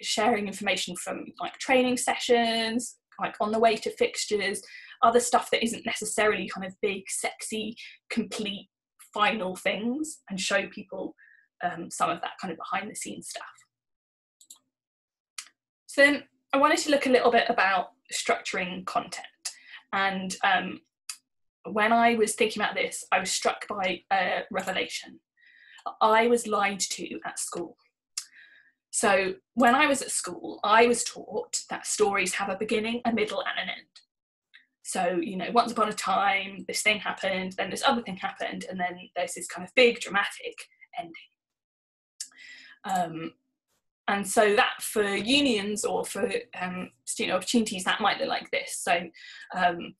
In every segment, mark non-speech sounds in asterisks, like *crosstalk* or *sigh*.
sharing information from like training sessions, like on the way to fixtures, other stuff that isn't necessarily kind of big, sexy, complete, final things, and show people um, some of that kind of behind the scenes stuff. So then I wanted to look a little bit about structuring content. And um, when I was thinking about this, I was struck by a revelation. I was lied to at school. So when I was at school, I was taught that stories have a beginning, a middle, and an end. So, you know, once upon a time, this thing happened, then this other thing happened, and then there's this kind of big dramatic ending. Um, and so that for unions or for um, student opportunities, that might look like this. So um,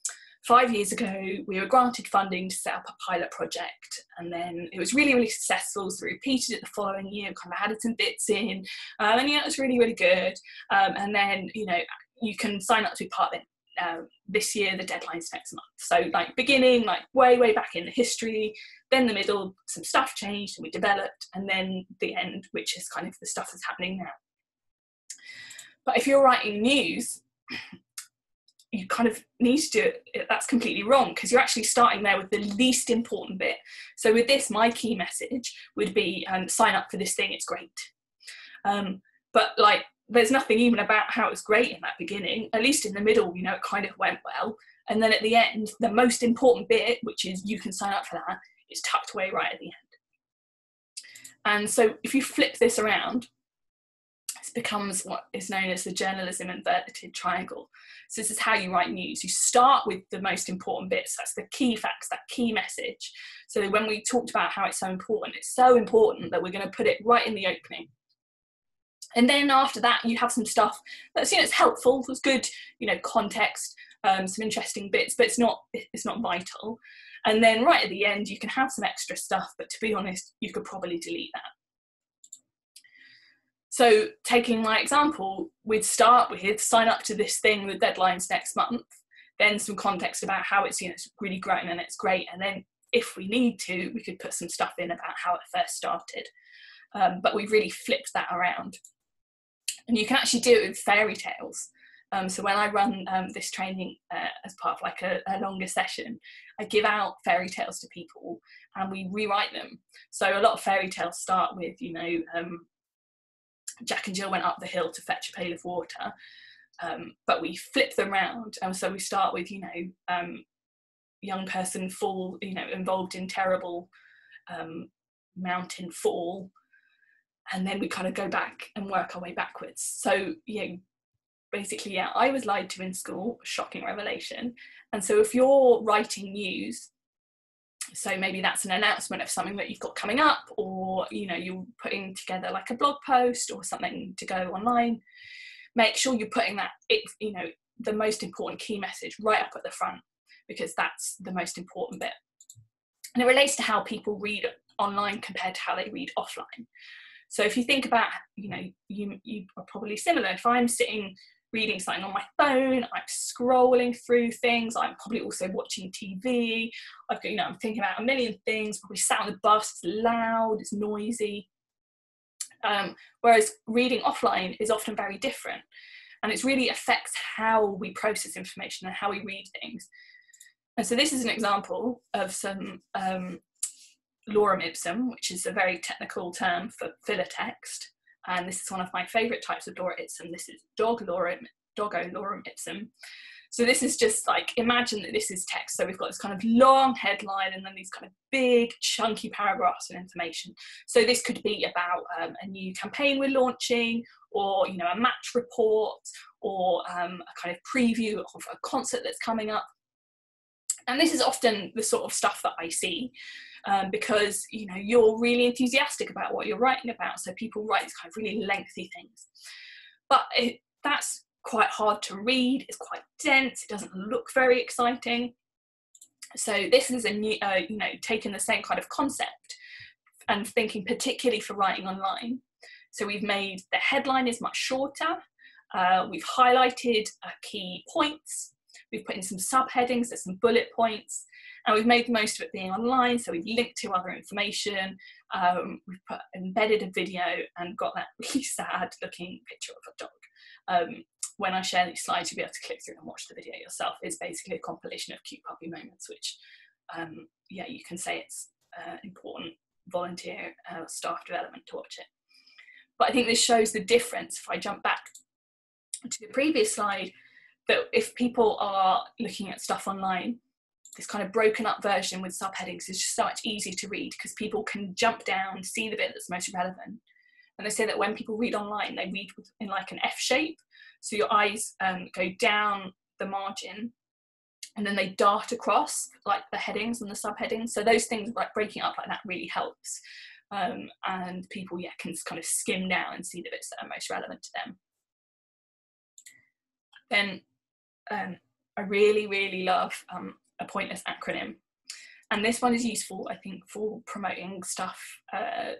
five years ago, we were granted funding to set up a pilot project, and then it was really, really successful. So we repeated it the following year, kind of added some bits in, um, and yeah, it was really, really good. Um, and then, you know, you can sign up to be part of it. Uh, this year, the deadline's next month. So, like, beginning, like, way, way back in the history, then the middle, some stuff changed and we developed, and then the end, which is kind of the stuff that's happening now. But if you're writing news, you kind of need to do it that's completely wrong because you're actually starting there with the least important bit. So with this my key message would be um, sign up for this thing it's great. Um, but like there's nothing even about how it's great in that beginning. At least in the middle you know it kind of went well. And then at the end the most important bit which is you can sign up for that is tucked away right at the end. And so if you flip this around becomes what is known as the journalism inverted triangle. So this is how you write news. You start with the most important bits. That's the key facts, that key message. So when we talked about how it's so important, it's so important that we're going to put it right in the opening. And then after that, you have some stuff that's you know it's helpful, it's good, you know, context, um, some interesting bits, but it's not it's not vital. And then right at the end, you can have some extra stuff, but to be honest, you could probably delete that. So, taking my example, we'd start with sign up to this thing, the deadline's next month, then some context about how it's, you know, it's really growing and it's great. And then, if we need to, we could put some stuff in about how it first started. Um, but we've really flipped that around. And you can actually do it with fairy tales. Um, so when I run um, this training uh, as part of like a, a, longer session, I give out fairy tales to people and we rewrite them. So a lot of fairy tales start with, you know, um, Jack and Jill went up the hill to fetch a pail of water. Um, but we flip them round, and so we start with you know um, young person fall, you know, involved in terrible um, mountain fall, and then we kind of go back and work our way backwards. So yeah, basically, yeah, I was lied to in school, shocking revelation. And so if you're writing news, so maybe that's an announcement of something that you've got coming up or you know you're putting together like a blog post or something to go online. Make sure you're putting that you know the most important key message right up at the front because that's the most important bit. And it relates to how people read online compared to how they read offline. So if you think about you know you you are probably similar. If i'm sitting reading something on my phone, I'm scrolling through things, I'm probably also watching TV, I've got, you know, I'm thinking about a million things, probably sat on the bus, it's loud, it's noisy. Um, whereas reading offline is often very different. And it really affects how we process information and how we read things. And so this is an example of some um, lorem ipsum, which is a very technical term for filler text and this is one of my favourite types of lorem ipsum. This is dog lorem, doggo lorem ipsum. So this is just like imagine that this is text. So we've got this kind of long headline and then these kind of big chunky paragraphs of information. So this could be about um, a new campaign we're launching, or you know a match report, or um, a kind of preview of a concert that's coming up. And this is often the sort of stuff that I see um, because you know you're really enthusiastic about what you're writing about. So people write these kind of really lengthy things, but it, that's quite hard to read. It's quite dense. It doesn't look very exciting. So this is a new, uh, you know, taking the same kind of concept and thinking particularly for writing online. So we've made the headline is much shorter. Uh, we've highlighted uh, key points We've put in some subheadings, there's some bullet points, and we've made the most of it being online. So we've linked to other information. Um, we've put embedded a video and got that *laughs* really sad looking picture of a dog. Um, when I share these slides, you'll be able to click through and watch the video yourself. It's basically a compilation of cute puppy moments, which, um, yeah, you can say it's uh, important volunteer uh, staff development to watch it. But I think this shows the difference. If I jump back to the previous slide, that if people are looking at stuff online, this kind of broken up version with subheadings is just so much easier to read because people can jump down, see the bit that's most relevant. And they say that when people read online, they read in like an F shape. So your eyes um, go down the margin and then they dart across like the headings and the subheadings. So those things like breaking up like that really helps. Um, and people yeah can kind of skim down and see the bits that are most relevant to them. Then um, I really really love um, a pointless acronym, and this one is useful I think for promoting stuff uh,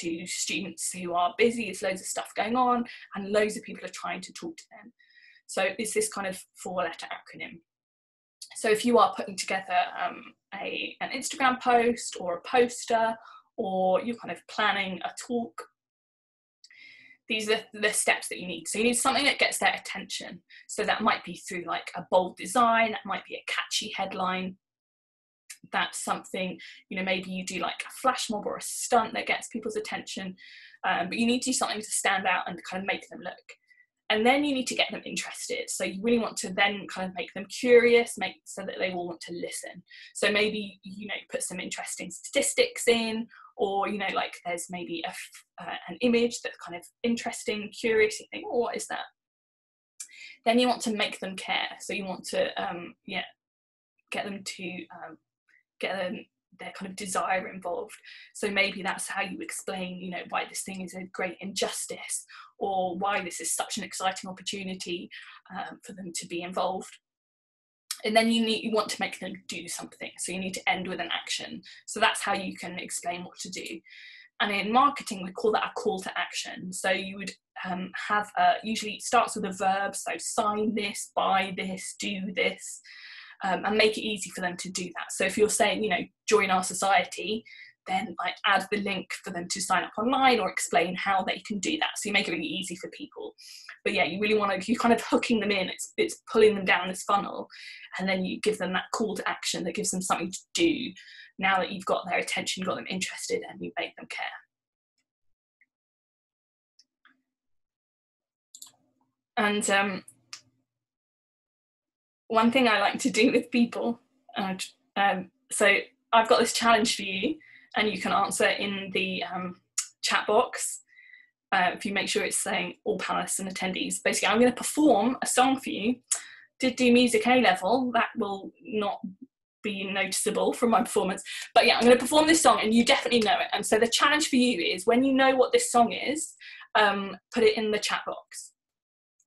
to students who are busy. There's loads of stuff going on, and loads of people are trying to talk to them. So it's this kind of four-letter acronym. So if you are putting together um, a, an Instagram post or a poster, or you're kind of planning a talk, these are the steps that you need. So you need something that gets their attention. So that might be through like a bold design, that might be a catchy headline, that's something you know maybe you do like a flash mob or a stunt that gets people's attention. Um, but you need to do something to stand out and kind of make them look. And then you need to get them interested. So you really want to then kind of make them curious make so that they will want to listen. So maybe you know put some interesting statistics in or you know like there's maybe a, uh, an image that's kind of interesting curious you think oh what is that then you want to make them care so you want to um, yeah get them to um, get them their kind of desire involved. So maybe that's how you explain, you know, why this thing is a great injustice or why this is such an exciting opportunity um, for them to be involved. And then you need you want to make them do something. So you need to end with an action. So that's how you can explain what to do. And in marketing, we call that a call to action. So you would um, have a, usually starts with a verb. So sign this, buy this, do this um, and make it easy for them to do that. So if you're saying, you know, join our society, then like add the link for them to sign up online or explain how they can do that. So you make it really easy for people. But yeah, you really want to—you're kind of hooking them in. It's it's pulling them down this funnel, and then you give them that call to action that gives them something to do. Now that you've got their attention, got them interested, and you make them care. And um, one thing I like to do with people, uh, um, so I've got this challenge for you, and you can answer in the um, chat box. Uh, if you make sure it's saying all panelists and attendees, basically, I'm going to perform a song for you. Did do music A level, that will not be noticeable from my performance. But yeah, I'm going to perform this song, and you definitely know it. And so the challenge for you is when you know what this song is, um, put it in the chat box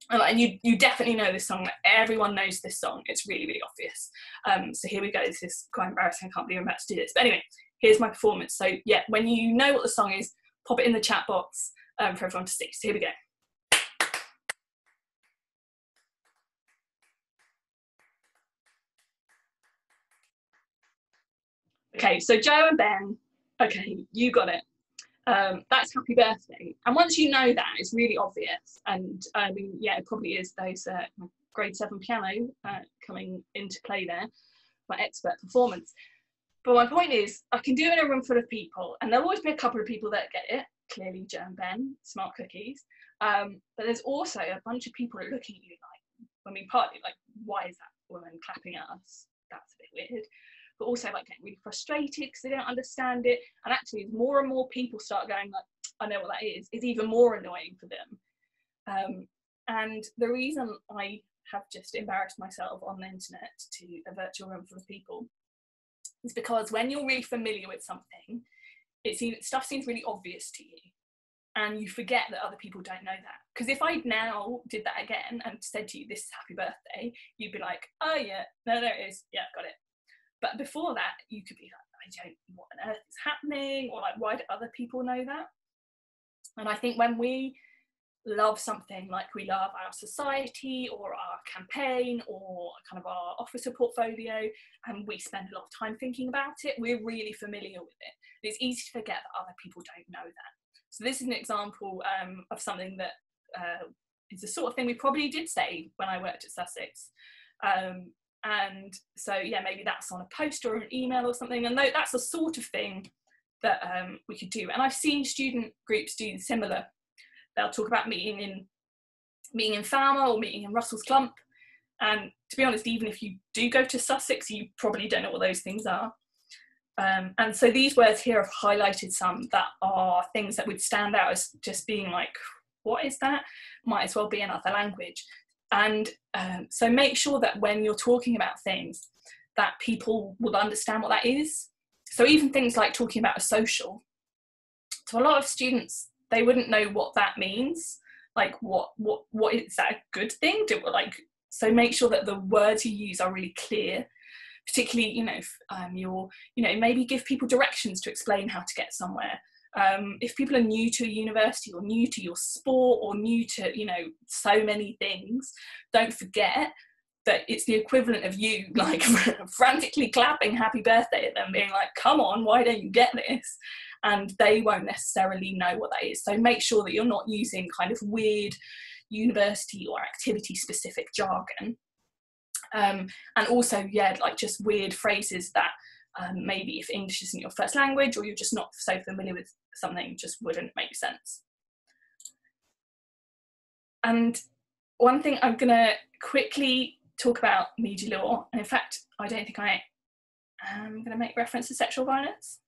and you you definitely know this song. Everyone knows this song. It's really really obvious. Um, so here we go. This is quite embarrassing. I can't believe I'm about to do this. But anyway, here's my performance. So yeah, when you know what the song is, pop it in the chat box um, for everyone to see. So here we go. Okay, so Joe and Ben. Okay, you got it um, that's happy birthday. And once you know that, it's really obvious. And I mean, yeah, it probably is those uh, grade seven piano uh, coming into play there, my expert performance. But my point is, I can do it in a room full of people, and there'll always be a couple of people that get it. Clearly, Joe and Ben, smart cookies. Um, but there's also a bunch of people are looking at you like, I mean, partly like, why is that woman clapping at us? That's a bit weird but also like getting really frustrated because they don't understand it. And actually, as more and more people start going like, I know what that is, it's even more annoying for them. Um, and the reason I have just embarrassed myself on the internet to a virtual room full of people is because when you're really familiar with something, it seems stuff seems really obvious to you and you forget that other people don't know that. Because if I now did that again and said to you, "This is happy birthday," you'd be like, "Oh yeah, no, there it is. Yeah, got it." But before that, you could be like, I don't, know what on earth is happening? Or like, why do other people know that? And I think when we love something like we love our society or our campaign or kind of our officer portfolio and we spend a lot of time thinking about it, we're really familiar with it. It's easy to forget that other people don't know that. So this is an example um, of something that uh, is the sort of thing we probably did say when I worked at Sussex. Um, and so yeah, maybe that's on a post or an email or something. And that's the sort of thing that um, we could do. And I've seen student groups do similar. They'll talk about meeting in meeting in Falmer or meeting in Russell's Clump. And to be honest, even if you do go to Sussex, you probably don't know what those things are. Um, and so these words here have highlighted some that are things that would stand out as just being like, what is that? Might as well be another language. And um, so make sure that when you're talking about things, that people will understand what that is. So even things like talking about a social. So a lot of students, they wouldn't know what that means. Like what what what is that a good thing? Do like so make sure that the words you use are really clear particularly you know um, you're you know maybe give people directions to explain how to get somewhere um, if people are new to a university or new to your sport or new to you know so many things don't forget that it's the equivalent of you like *laughs* frantically clapping happy birthday at them being like come on why don't you get this and they won't necessarily know what that is so make sure that you're not using kind of weird university or activity specific jargon um, and also yeah like just weird phrases that um, maybe if English isn't your first language or you're just not so familiar with something, just wouldn't make sense. And one thing I'm going to quickly talk about media law, and in fact, I don't think I am going to make reference to sexual violence.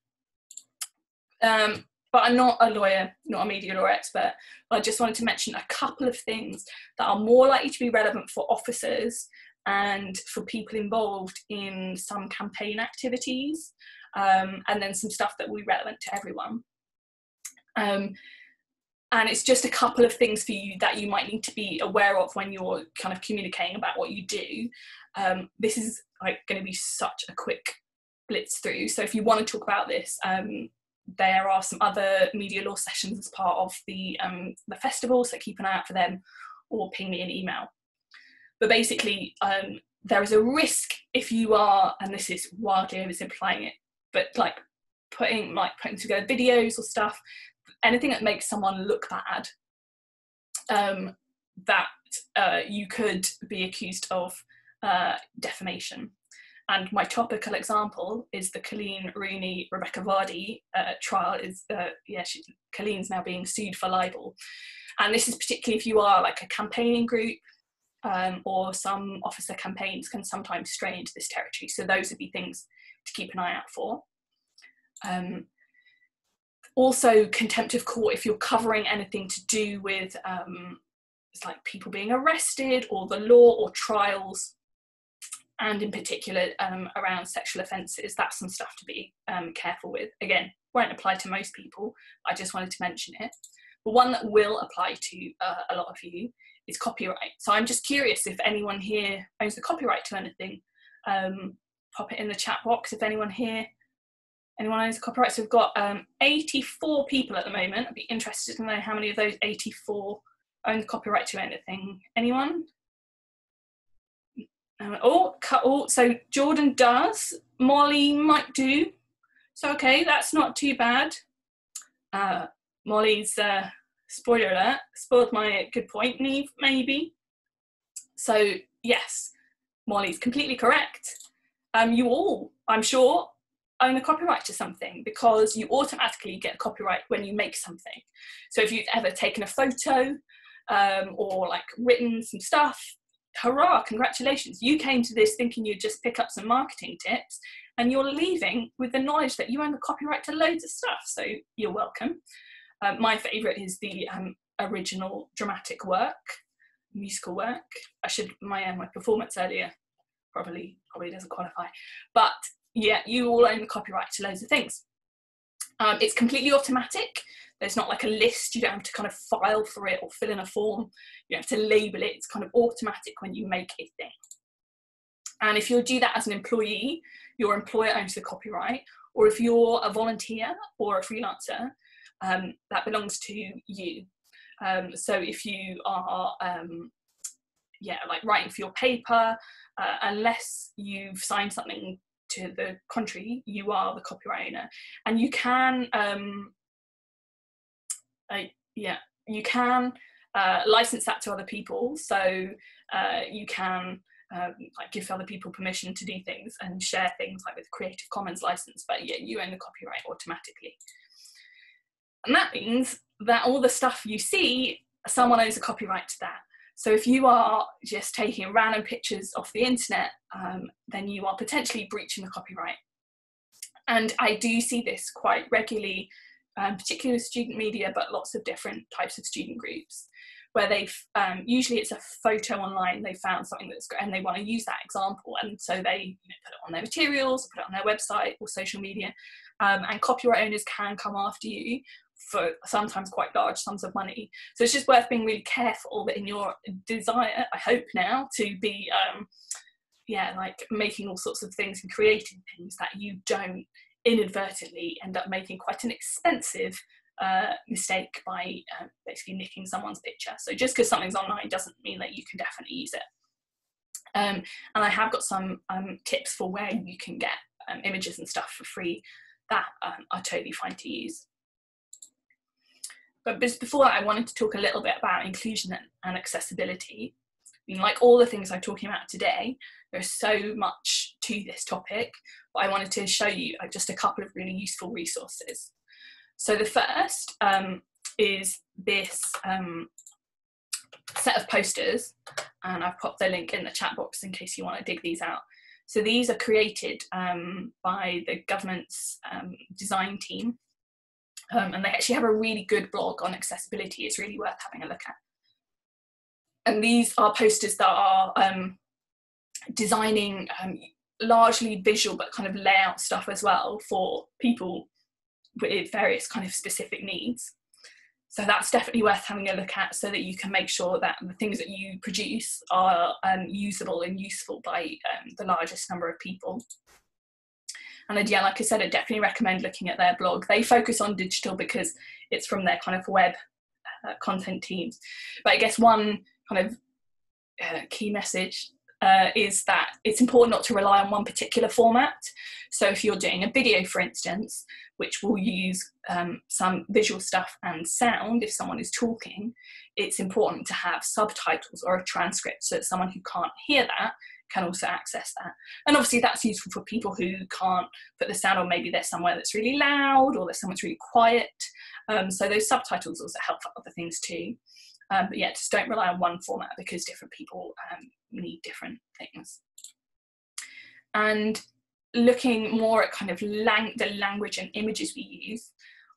Um, but I'm not a lawyer, not a media law expert. I just wanted to mention a couple of things that are more likely to be relevant for officers and for people involved in some campaign activities, um, and then some stuff that will be relevant to everyone. Um, and it's just a couple of things for you that you might need to be aware of when you're kind of communicating about what you do. Um, this is like going to be such a quick blitz through. So if you want to talk about this, um, there are some other media law sessions as part of the um, the festival, so keep an eye out for them, or ping me an email. But basically, um, there is a risk if you are, and this is wildly oversimplifying it, but like putting like putting together videos or stuff, anything that makes someone look bad, um, that uh, you could be accused of uh, defamation. And my topical example is the Coleen Rooney Rebekah Vardy uh, trial. Is uh, yeah, she, Coleen's now being sued for libel, and this is particularly if you are like a campaigning group um, or some officer campaigns can sometimes stray into this territory. So those would be things to keep an eye out for. Um, also, contempt of court if you're covering anything to do with um, it's like people being arrested or the law or trials, and in particular um, around sexual offences. That's some stuff to be um, careful with. Again, won't apply to most people. I just wanted to mention it. But one that will apply to uh, a lot of you is copyright. So I'm just curious if anyone here owns the copyright to anything. Um, pop it in the chat box if anyone here, anyone owns the copyright. So we've got um, 84 people at the moment. I'd be interested to know how many of those 84 own the copyright to anything. Anyone? Uh, oh, oh, so Jordan does. Molly might do. So okay, that's not too bad. Uh, Molly's uh, spoiler alert, spoiled my good point, maybe. So, yes, Molly's completely correct. Um, you all, I'm sure, own a copyright to something because you automatically get a copyright when you make something. So, if you've ever taken a photo um, or like written some stuff, hurrah, congratulations. You came to this thinking you'd just pick up some marketing tips and you're leaving with the knowledge that you own the copyright to loads of stuff. So, you're welcome. Um, my favourite is the um, original dramatic work, musical work. I should my uh, my performance earlier probably probably doesn't qualify, but yeah, you all own the copyright to loads of things. Um, it's completely automatic. There's not like a list. You don't have to kind of file for it or fill in a form. You have to label it. It's kind of automatic when you make thing. And if you do that as an employee, your employer owns the copyright. Or if you're a volunteer or a freelancer, um, that belongs to you. Um, so if you are, um, yeah, like writing for your paper, uh, unless you've signed something to the contrary, you are the copyright owner, and you can, um, uh, yeah, you can uh, license that to other people. So uh, you can um, like give other people permission to do things and share things like with Creative Commons license, but yeah, you own the copyright automatically. And that means that all the stuff you see, someone owns a copyright to that. So if you are just taking random pictures off the internet, um, then you are potentially breaching the copyright. And I do see this quite regularly, um, particularly with student media, but lots of different types of student groups where they've um, usually it's a photo online they found something that's great and they want to use that example and so they you know, put it on their materials put it on their website or social media um, and copyright owners can come after you for sometimes quite large sums of money. So it's just worth being really careful that in your desire i hope now to be um, yeah like making all sorts of things and creating things that you don't inadvertently end up making quite an expensive uh, mistake by uh, basically nicking someone's picture. So just because something's online doesn't mean that you can definitely use it. Um, and I have got some um, tips for where you can get um, images and stuff for free that um, are totally fine to use. But before that, I wanted to talk a little bit about inclusion and accessibility. I mean, like all the things I'm talking about today, there's so much to this topic, but I wanted to show you uh, just a couple of really useful resources. So the first um, is this um, set of posters, and I've popped the link in the chat box in case you want to dig these out. So these are created um, by the government's um, design team, um, and they actually have a really good blog on accessibility. It's really worth having a look at. And these are posters that are um, designing largely visual but kind of layout stuff as well for people with various kind of specific needs. So that's definitely worth having a look at so that you can make sure that the things that you produce are um, usable and useful by um, the largest number of people. And yeah, like I said, I definitely recommend looking at their blog. They focus on digital because it's from their kind of web uh, content teams. But I guess one kind of uh, key message uh, is that it's important not to rely on one particular format. So if you're doing a video, for instance, which will use um, some visual stuff and sound if someone is talking, it's important to have subtitles or a transcript so that someone who can't hear that can also access that. And obviously that's useful for people who can't put the sound on, maybe they're somewhere that's really loud or there's someone's really quiet. Um, so those subtitles also help for other things too. Um, but yeah, just don't rely on one format because different people um, need different things. And looking more at kind of lang- the language and images we use,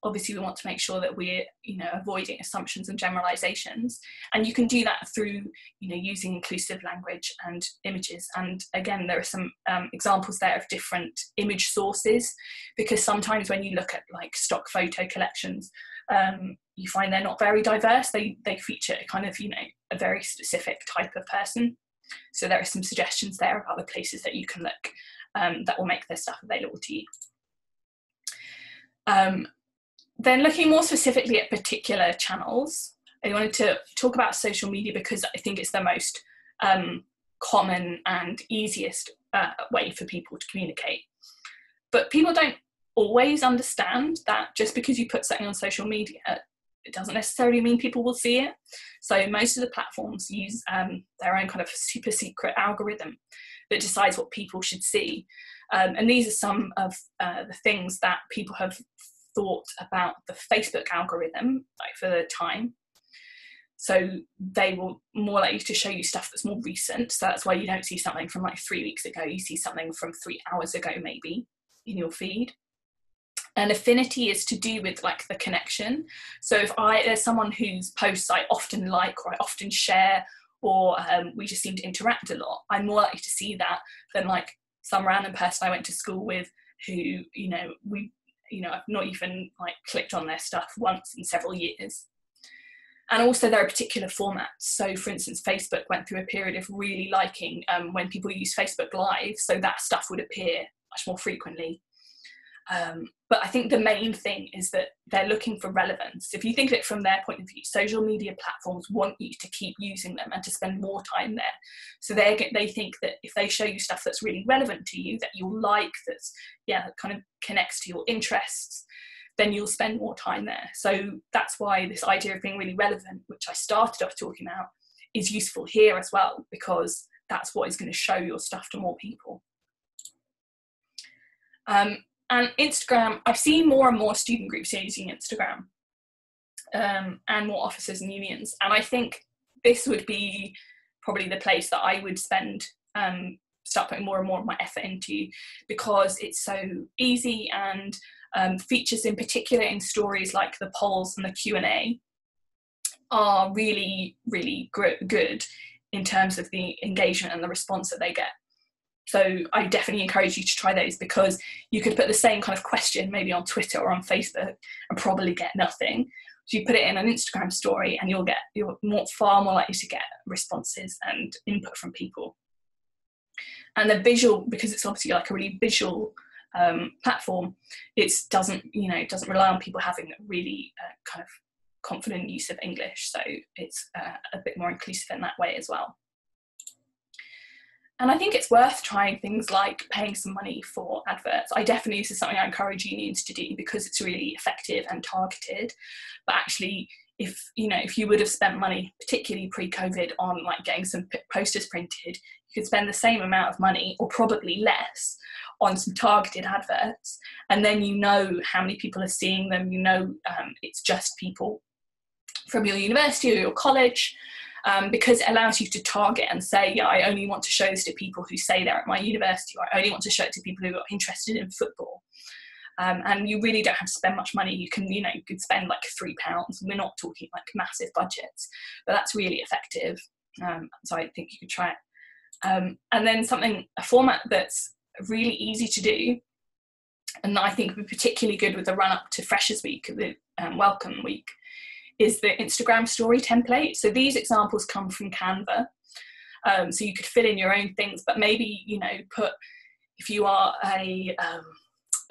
obviously we want to make sure that we're you know avoiding assumptions and generalizations and you can do that through you know using inclusive language and images and again there are some um, examples there of different image sources because sometimes when you look at like stock photo collections um, you find they're not very diverse. They they feature a kind of you know a very specific type of person. So there are some suggestions there of other places that you can look um, that will make this stuff available to you. Um, then looking more specifically at particular channels, I wanted to talk about social media because I think it's the most um, common and easiest uh, way for people to communicate. But people don't always understand that just because you put something on social media it doesn't necessarily mean people will see it. So most of the platforms use um, their own kind of super secret algorithm that decides what people should see. Um, and these are some of uh, the things that people have thought about the Facebook algorithm, like for the time. So they will more likely to show you stuff that's more recent. So that's why you don't see something from like three weeks ago. You see something from three hours ago, maybe in your feed and affinity is to do with like the connection. So if i there's someone whose posts i often like or i often share or um, we just seem to interact a lot i'm more likely to see that than like some random person i went to school with who you know we you know i've not even like clicked on their stuff once in several years. And also there are particular formats so for instance facebook went through a period of really liking um, when people use facebook live so that stuff would appear much more frequently Um, but I think the main thing is that they're looking for relevance. If you think of it from their point of view, social media platforms want you to keep using them and to spend more time there. So they they think that if they show you stuff that's really relevant to you, that you'll like, that's yeah, that kind of connects to your interests, then you'll spend more time there. So that's why this idea of being really relevant, which I started off talking about, is useful here as well because that's what is going to show your stuff to more people. Um, and Instagram, I've seen more and more student groups using Instagram um, and more offices and unions. And I think this would be probably the place that I would spend, um, start putting more and more of my effort into because it's so easy and um, features in particular in stories like the polls and the Q&A are really, really good in terms of the engagement and the response that they get. So I definitely encourage you to try those because you could put the same kind of question maybe on Twitter or on Facebook and probably get nothing. So you put it in an Instagram story and you'll get you're more, far more likely to get responses and input from people. And the visual, because it's obviously like a really visual um, platform, it doesn't you know doesn't rely on people having really uh, kind of confident use of English. So it's uh, a bit more inclusive in that way as well. And I think it's worth trying things like paying some money for adverts. I definitely, this is something I encourage unions to do because it's really effective and targeted. But actually, if you know, if you would have spent money, particularly pre-COVID, on like getting some posters printed, you could spend the same amount of money, or probably less, on some targeted adverts, and then you know how many people are seeing them. You know, um, it's just people from your university or your college um, because it allows you to target and say, yeah, I only want to show this to people who say they're at my university, or I only want to show it to people who are interested in football. Um, and you really don't have to spend much money. You can, you know, you could spend like three pounds. We're not talking like massive budgets, but that's really effective. Um, so I think you could try it. Um, and then something, a format that's really easy to do, and I think would be particularly good with the run up to Freshers Week, the um, Welcome Week, is the Instagram story template. So these examples come from Canva. Um, so you could fill in your own things, but maybe, you know, put, if you are a, um,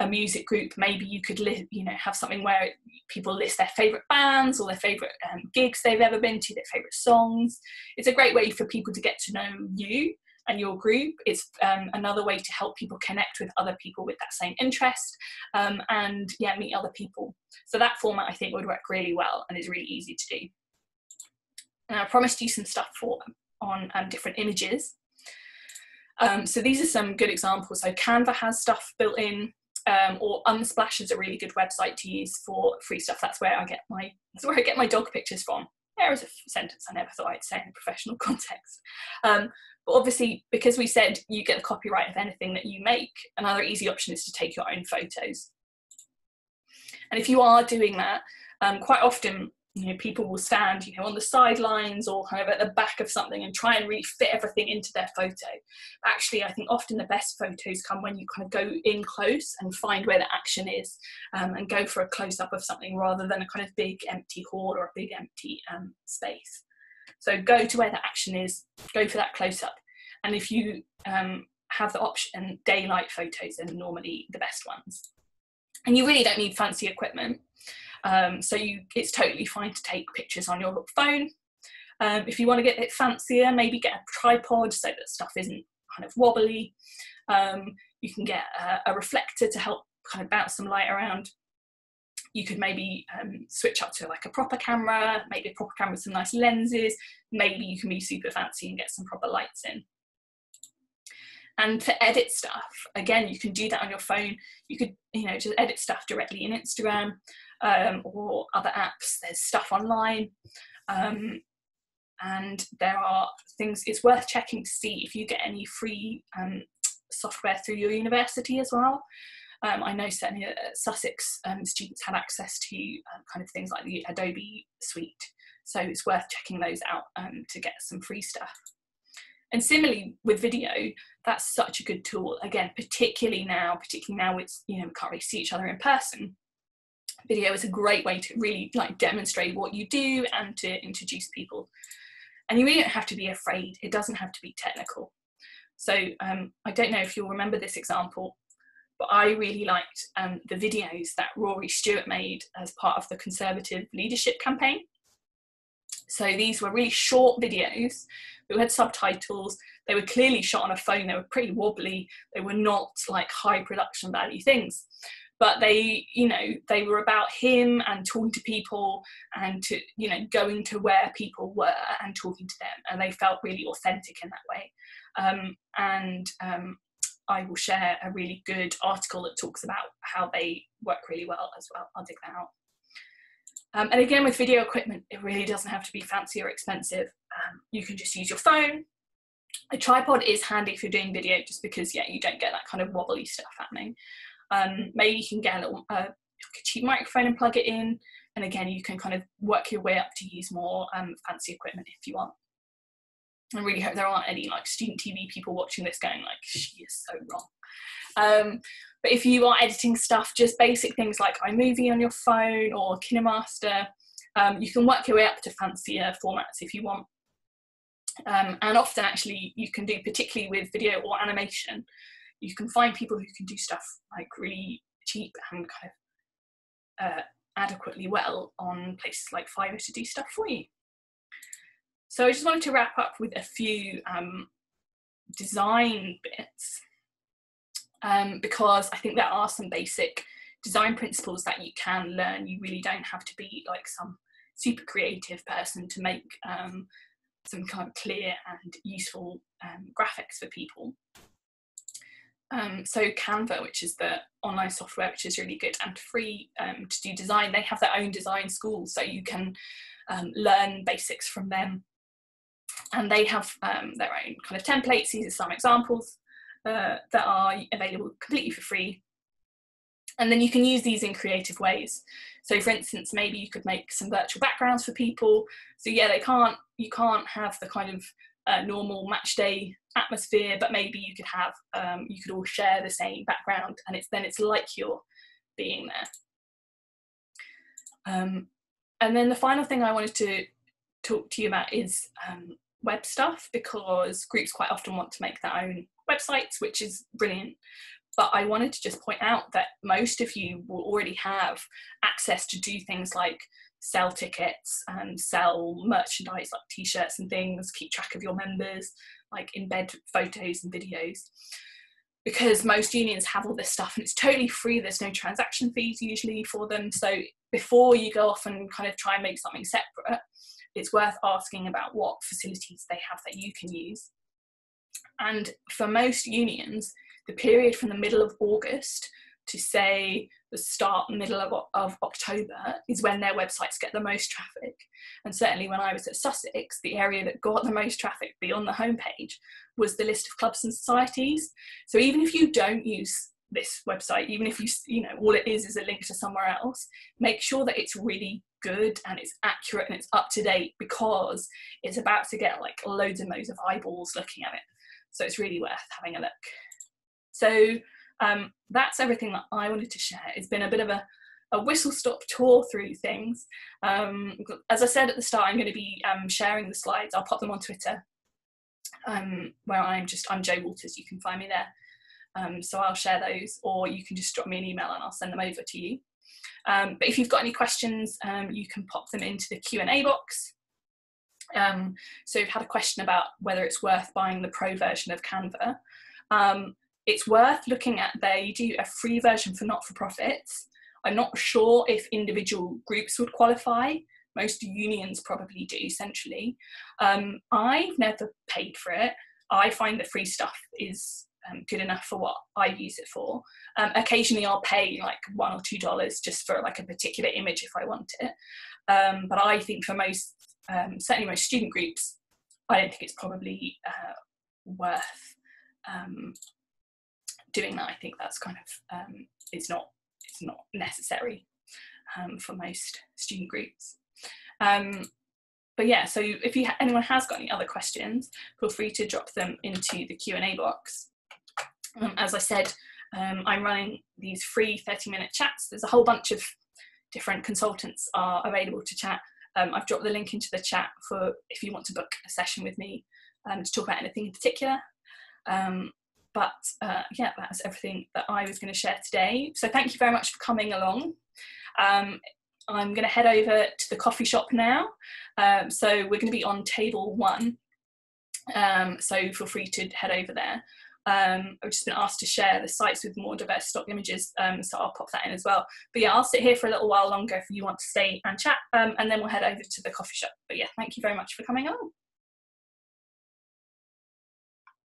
a music group, maybe you could, li- you know, have something where people list their favorite bands or their favorite um, gigs they've ever been to, their favorite songs. It's a great way for people to get to know you and your group. It's um, another way to help people connect with other people with that same interest um, and yeah, meet other people. So that format I think would work really well and is really easy to do. And I promised you some stuff for on um, different images. Um, so these are some good examples. So Canva has stuff built in, um, or Unsplash is a really good website to use for free stuff. That's where I get my that's where I get my dog pictures from. There is a sentence I never thought I'd say in a professional *laughs* context. Um, but obviously, because we said you get the copyright of anything that you make, another easy option is to take your own photos. And if you are doing that, um, quite often, you know, people will stand, you know, on the sidelines or kind of at the back of something and try and really fit everything into their photo. Actually, I think often the best photos come when you kind of go in close and find where the action is um, and go for a close up of something rather than a kind of big empty hall or a big empty um, space. So go to where the action is, go for that close up. And if you um, have the option, daylight photos are normally the best ones. And you really don't need fancy equipment. Um, so you, it's totally fine to take pictures on your phone. Um, if you want to get it fancier, maybe get a tripod so that stuff isn't kind of wobbly. Um, you can get a, a reflector to help kind of bounce some light around you could maybe um, switch up to like a proper camera, maybe a proper camera with some nice lenses. Maybe you can be super fancy and get some proper lights in. And to edit stuff, again, you can do that on your phone. You could, you know, just edit stuff directly in Instagram um, or other apps. There's stuff online. Um, and there are things, it's worth checking to see if you get any free um, software through your university as well. Um, I know certainly at Sussex, um, students have access to uh, kind of things like the Adobe Suite, so it's worth checking those out um, to get some free stuff. And similarly with video, that's such a good tool. Again, particularly now, particularly now it's you know we can't really see each other in person. Video is a great way to really like demonstrate what you do and to introduce people. And you really don't have to be afraid. It doesn't have to be technical. So um, I don't know if you'll remember this example, but I really liked um, the videos that Rory Stewart made as part of the Conservative leadership campaign. So these were really short videos who had subtitles. They were clearly shot on a phone. They were pretty wobbly. They were not like high production value things but they you know they were about him and talking to people and to you know going to where people were and talking to them and they felt really authentic in that way. Um, and um, i will share a really good article that talks about how they work really well as well. I'll dig that out. Um, and again with video equipment it really doesn't have to be fancy or expensive. Um, you can just use your phone. A tripod is handy if you're doing video just because yeah you don't get that kind of wobbly stuff happening um, maybe you can get a little uh, cheap microphone and plug it in. And again, you can kind of work your way up to use more um, fancy equipment if you want. I really hope there aren't any like student TV people watching this going like, she is so wrong. Um, but if you are editing stuff, just basic things like iMovie on your phone or KineMaster, um, you can work your way up to fancier formats if you want. Um, and often actually you can do, particularly with video or animation, you can find people who can do stuff like really cheap and kind of uh, adequately well on places like Fiverr to do stuff for you. So I just wanted to wrap up with a few um, design bits um, because I think there are some basic design principles that you can learn. You really don't have to be like some super creative person to make um, some kind of clear and useful um, graphics for people. Um, so Canva, which is the online software, which is really good and free um, to do design, they have their own design schools, so you can um, learn basics from them. And they have um, their own kind of templates. These are some examples uh, that are available completely for free. And then you can use these in creative ways. So, for instance, maybe you could make some virtual backgrounds for people. So, yeah, they can't. You can't have the kind of uh, normal match day atmosphere, but maybe you could have um, you could all share the same background, and it's then it's like you're being there. Um, and then the final thing I wanted to talk to you about is um, web stuff because groups quite often want to make their own websites, which is brilliant. But I wanted to just point out that most of you will already have access to do things like sell tickets and sell merchandise like t-shirts and things, keep track of your members, like embed photos and videos. Because most unions have all this stuff and it's totally free, there's no transaction fees usually for them. So before you go off and kind of try and make something separate, it's worth asking about what facilities they have that you can use. And for most unions, the period from the middle of August to say the start middle of, of October is when their websites get the most traffic. And certainly when I was at Sussex, the area that got the most traffic beyond the homepage was the list of clubs and societies. So even if you don't use this website, even if you you know all it is is a link to somewhere else, make sure that it's really good and it's accurate and it's up to date because it's about to get like loads and loads of eyeballs looking at it. So it's really worth having a look. So um, that's everything that I wanted to share. It's been a bit of a, a whistle stop tour through things. Um, as I said at the start, I'm going to be um, sharing the slides. I'll pop them on Twitter, um, where I'm just I'm Jo Walters. You can find me there. Um, so I'll share those, or you can just drop me an email and I'll send them over to you. Um, but if you've got any questions, you can pop them into the Q and A box. So we've had a question about whether it's worth buying the pro version of Canva. Um, it's worth looking at they do a free version for not-for-profits. I'm not sure if individual groups would qualify. Most unions probably do centrally um, i've never paid for it. I find the free stuff is um, good enough for what i use it for. Um, occasionally i'll pay like one or two dollars just for like a particular image if i want it. Um, but i think for most um, certainly most student groups i don't think it's probably uh, worth um, doing that, I think that's kind of um, it's not it's not necessary um, for most student groups. Um, but yeah, so if you ha anyone has got any other questions, feel free to drop them into the Q and A box. Um, as I said, um, I'm running these free 30 minute chats. There's a whole bunch of different consultants are available to chat. Um, I've dropped the link into the chat for if you want to book a session with me to talk about anything in particular. Um, but uh, yeah, that's everything that I was going to share today. So thank you very much for coming along. Um, I'm going to head over to the coffee shop now. Um, so we're going to be on table one. Um, so feel free to head over there. Um, I've just been asked to share the sites with more diverse stock images, um, so I'll pop that in as well. But yeah, I'll sit here for a little while longer if you want to stay and chat, um, and then we'll head over to the coffee shop. But yeah, thank you very much for coming along.